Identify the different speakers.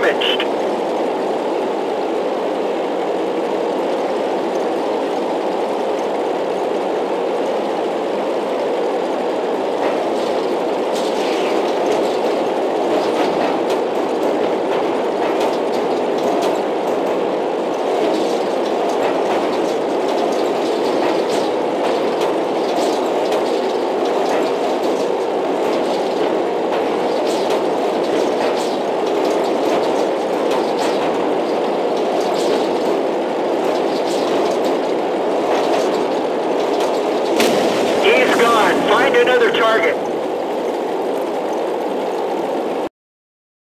Speaker 1: damaged. Find another target.